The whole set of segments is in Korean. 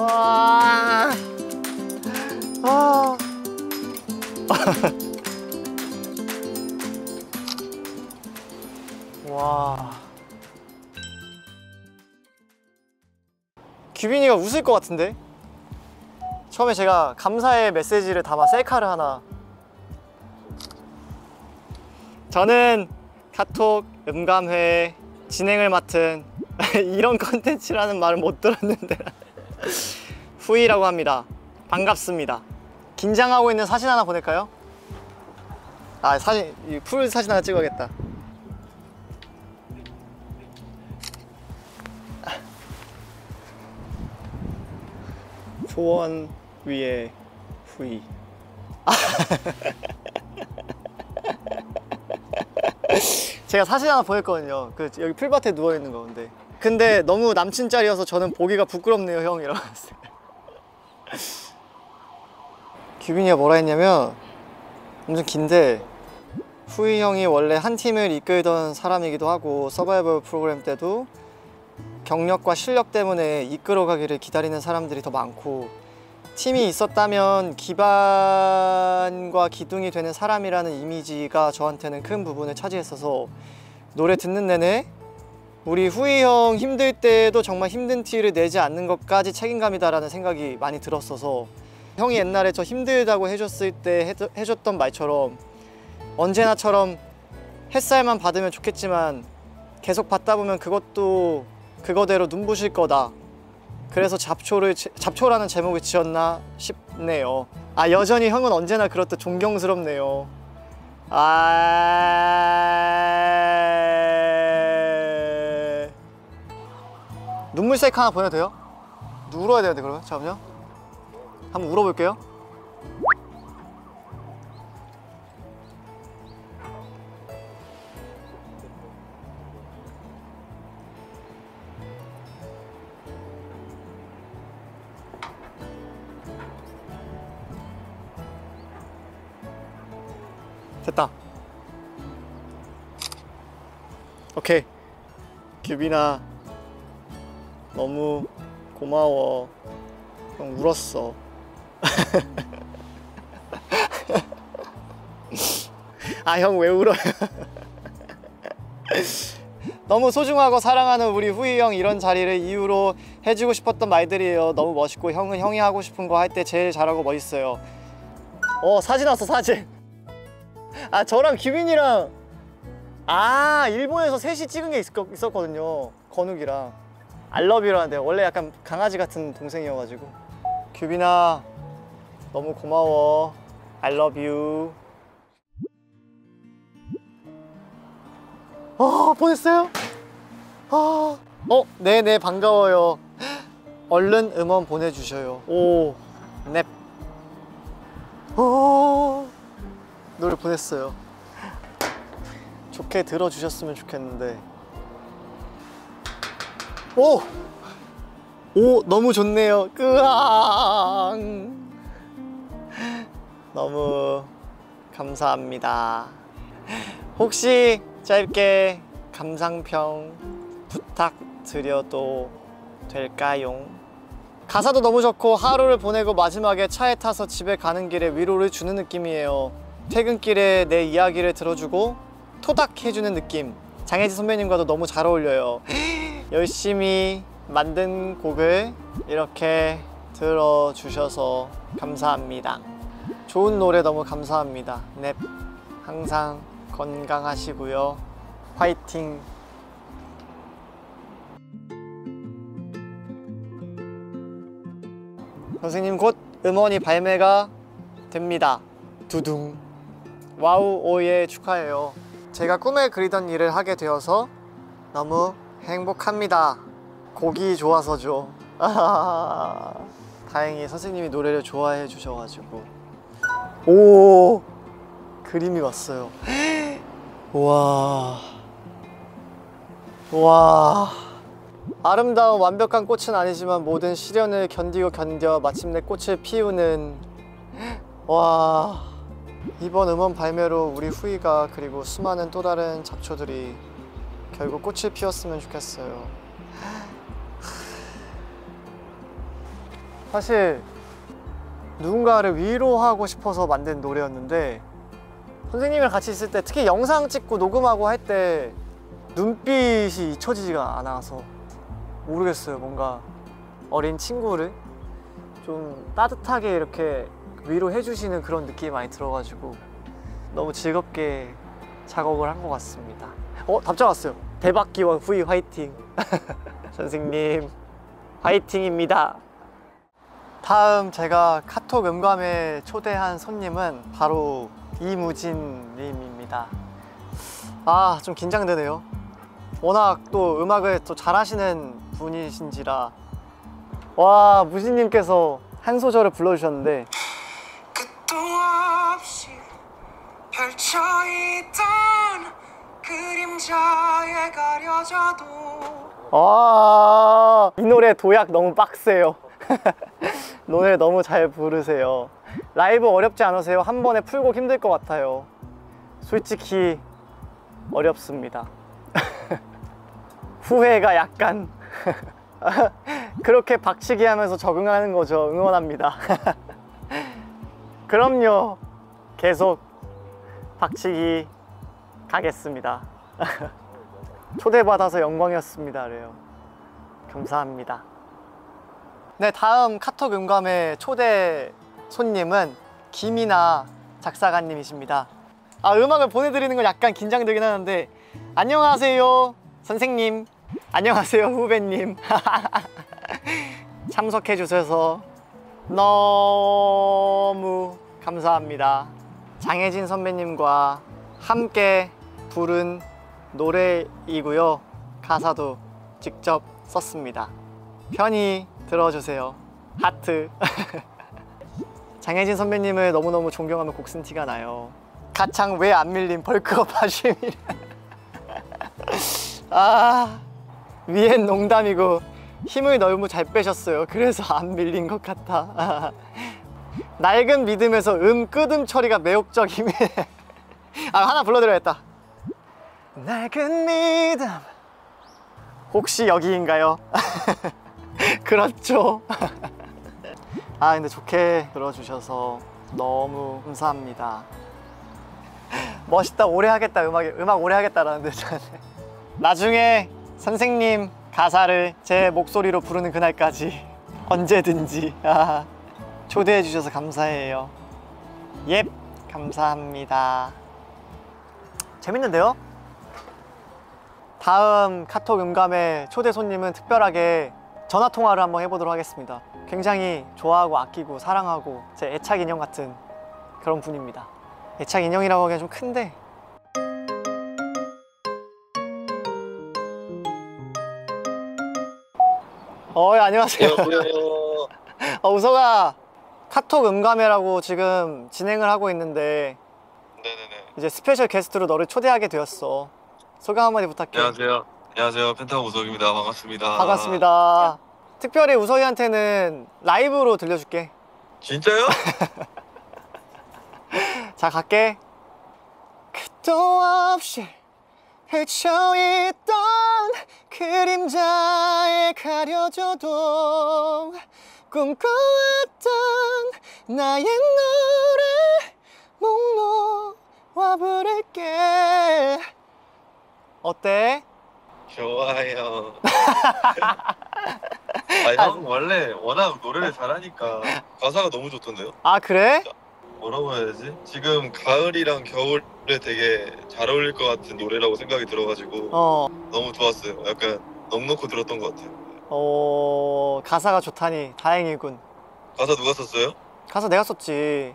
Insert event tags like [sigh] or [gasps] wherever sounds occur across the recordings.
와. 아. [laughs] 와. 규빈이가 웃을 것 같은데? 처음에 제가 감사의 메시지를 담아 셀카를 하나 저는 카톡 음감회 진행을 맡은 [laughs] 이런 컨텐츠라는 말을 못 들었는데 후이라고 합니다. 반갑습니다. 긴장하고 있는 사진 하나 보낼까요? 아 사진 이풀 사진 하나 찍어야겠다. 초원 위에 후이. [laughs] 제가 사진 하나 보냈거든요. 그 여기 풀밭에 누워있는 거 근데. 근데 너무 남친 짤이어서 저는 보기가 부끄럽네요 형. 왔어요 규빈이가 뭐라 했냐면 엄청 긴데 후이 형이 원래 한 팀을 이끌던 사람이기도 하고 서바이벌 프로그램 때도 경력과 실력 때문에 이끌어가기를 기다리는 사람들이 더 많고 팀이 있었다면 기반과 기둥이 되는 사람이라는 이미지가 저한테는 큰 부분을 차지했어서 노래 듣는 내내 우리 후이 형 힘들 때도 정말 힘든 티를 내지 않는 것까지 책임감이다라는 생각이 많이 들었어서 형이 옛날에 저 힘들다고 해줬을 때 해줘- 해줬던 말처럼 언제나처럼 햇살만 받으면 좋겠지만 계속 받다 보면 그것도 그거대로 눈부실 거다. 그래서 잡초를 지- 잡초라는 제목을 지었나 싶네요. 아 여전히 형은 언제나 그렇듯 존경스럽네요. 아 눈물 셀카 하나 보내도 돼요? 울어야 되는데 그러면 잠깐만요. 한번 울어볼게요. 됐다. 오케이. 규빈아, 너무 고마워. 형 울었어. [laughs] 아, 형 왜 울어요? [laughs] 너무 소중하고 사랑하는 우리 후이 형 이런 자리를 이유로 해주고 싶었던 말들이에요. 너무 멋있고 형은 형이 하고 싶은 거 할 때 제일 잘하고 멋있어요. 어 사진 왔어 사진. 아 저랑 규빈이랑 아 일본에서 셋이 찍은 게 있, 있었거든요 건욱이랑 알러뷰라는데 원래 약간 강아지 같은 동생이어가지고 규빈아 너무 고마워 알러뷰 아 보냈어요? 아, 어 네네 반가워요 얼른 음원 보내주셔요 오 넵. 오 노래 보냈어요. 좋게 들어주셨으면 좋겠는데. 오! 오, 너무 좋네요. 으앙. 너무 감사합니다. 혹시 짧게 감상평 부탁드려도 될까요? 가사도 너무 좋고 하루를 보내고 마지막에 차에 타서 집에 가는 길에 위로를 주는 느낌이에요. 퇴근길에 내 이야기를 들어주고 토닥해주는 느낌. 장혜지 선배님과도 너무 잘 어울려요. 열심히 만든 곡을 이렇게 들어주셔서 감사합니다. 좋은 노래 너무 감사합니다. 넵. 항상 건강하시고요. 화이팅! 선생님 곧 음원이 발매가 됩니다. 두둥. Wow oh yeah 축하해요. 제가 꿈에 그리던 일을 하게 되어서 너무 행복합니다. 곡이 좋아서죠. [laughs] 다행히 선생님이 노래를 좋아해 주셔가지고 오 그림이 왔어요. [gasps] 와. 와. 아름다운 완벽한 꽃은 아니지만 모든 시련을 견디고 견뎌 마침내 꽃을 피우는 [gasps] 와 이번 음원 발매로 우리 후이가 그리고 수많은 또 다른 잡초들이 결국 꽃을 피웠으면 좋겠어요 사실 누군가를 위로하고 싶어서 만든 노래였는데 선생님이랑 같이 있을 때 특히 영상 찍고 녹음하고 할 때 눈빛이 잊혀지지가 않아서 모르겠어요. 뭔가 어린 친구를 좀 따뜻하게 이렇게 위로해 주시는 그런 느낌이 많이 들어가지고 너무 즐겁게 작업을 한 것 같습니다. 어 답장 왔어요. 대박 기원 후이 화이팅. [laughs] 선생님 화이팅입니다. 다음 제가 카톡 음감에 초대한 손님은 바로 이무진 님입니다. 아 좀 긴장되네요. 워낙 또 음악을 또 잘하시는 분이신지라 와 무진 님께서 한 소절을 불러주셨는데 끝도 없이 펼쳐있던 그림자에 가려져도 아, 이 노래 도약 너무 빡세요. [laughs] 노래 너무 잘 부르세요. 라이브 어렵지 않으세요? 한 번에 풀곡 힘들 것 같아요. 솔직히 어렵습니다. [laughs] 후회가 약간 [laughs] 그렇게 박치기 하면서 적응하는 거죠. 응원합니다. 그럼요. 계속 박치기 가겠습니다. [laughs] 초대받아서 영광이었습니다. 그래요. 감사합니다. 네, 다음 카톡 음감의 초대 손님은 김이나 작사가님이십니다. 아, 음악을 보내드리는 건 약간 긴장되긴 하는데 안녕하세요, 선생님. 안녕하세요, 후배님. [laughs] 참석해 주셔서 너무 감사합니다. 장혜진 선배님과 함께 부른 노래이고요. 가사도 직접 썼습니다. 편히 들어주세요. 하트. [laughs] 장혜진 선배님을 너무너무 존경하면 곡쓴 티가 나요. 가창 왜 안 밀림 벌크업 하심이라. [laughs] 아, 위엔 농담이고 힘을 너무 잘 빼셨어요. 그래서 안 밀린 것 같아. [laughs] 낡은 믿음에서 음 끄듬 처리가 매혹적이네. 아 하나 불러드려야겠다. 낡은 믿음. 혹시 여기인가요? [laughs] 그렇죠. [laughs] 아 근데 좋게 들어주셔서 너무 감사합니다. 멋있다 오래 하겠다 음악 음악 오래 하겠다라는데 저는 [laughs] 나중에 선생님 가사를 제 목소리로 부르는 그날까지 언제든지 아, 초대해 주셔서 감사해요. 예, 감사합니다. 재밌는데요? 다음 카톡 음감의 초대 손님은 특별하게 전화 통화를 한번 해보도록 하겠습니다. 굉장히 좋아하고 아끼고 사랑하고 제 애착 인형 같은 그런 분입니다. 애착 인형이라고 하기엔 좀 큰데 어, 예, 안녕하세요. [laughs] 어, 우석아 카톡 음감회라고 지금 진행을 하고 있는데 네네네. 이제 special guest로 너를 초대하게 되었어. 소개 한마디 부탁해. 안녕하세요. 안녕하세요. 펜타곤 우석입니다. 반갑습니다. 반갑습니다. 특별히 우석이한테는 라이브로 들려줄게. 진짜요? [laughs] 자, 갈게. 끝도 없이 헤쳐있던 그림자에 가려져도 꿈꿔왔던 나의 노래 목 놓아 부를게 어때? 좋아요. [laughs] 아, 형 원래 워낙 노래를 잘하니까 가사가 너무 좋던데요? 아 그래? 뭐라고 해야 되지? 지금 가을이랑 겨울에 되게 잘 어울릴 것 같은 노래라고 생각이 들어가지고 어, 너무 좋았어요. 약간 넉넉히 들었던 것 같아요. 어 가사가 좋다니 다행이군 가사 누가 썼어요? 가사 내가 썼지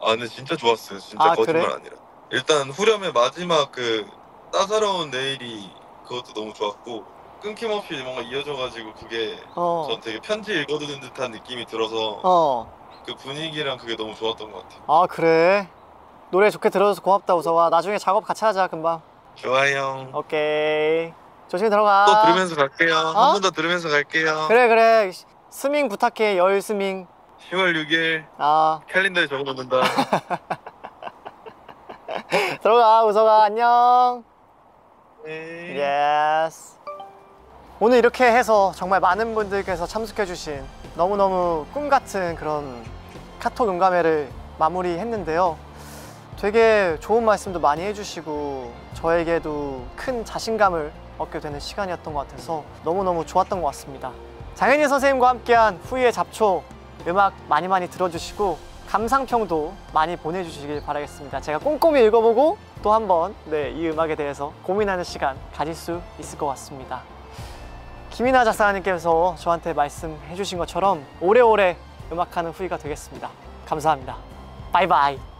아 근데 진짜 좋았어요. 진짜 아, 거짓말 그래? 아니라. 일단 후렴의 마지막 그 따사로운 내일이 그것도 너무 좋았고 끊김없이 뭔가 이어져가지고 그게 어, 전 되게 편지 읽어두는 듯한 느낌이 들어서 어. 그 분위기랑 그게 너무 좋았던 것 같아요. 아 그래? 노래 좋게 들어줘서 고맙다 우석아 나중에 작업 같이 하자 금방 좋아요. 오케이 조심히 들어가 또 들으면서 갈게요. 어? 한번 더 들으면서 갈게요. 그래 그래 스밍 부탁해 열 스밍 10월 6일 아 캘린더에 적어놓는다. [laughs] 들어가 우석아 안녕 네. Yes 오늘 이렇게 해서 정말 많은 분들께서 참석해 주신 너무너무 꿈 같은 그런 카톡 응감회를 마무리했는데요. 되게 좋은 말씀도 많이 해주시고 저에게도 큰 자신감을 얻게 되는 시간이었던 것 같아서 너무너무 좋았던 것 같습니다. 장현희 선생님과 함께한 후이의 잡초 음악 많이 많이 들어주시고 감상평도 많이 보내주시길 바라겠습니다. 제가 꼼꼼히 읽어보고 또 한번 네, 이 음악에 대해서 고민하는 시간 가질 수 있을 것 같습니다. 김이나 작사가님께서 저한테 말씀해 주신 것처럼 오래오래 음악하는 후이가 되겠습니다. 감사합니다. 바이바이.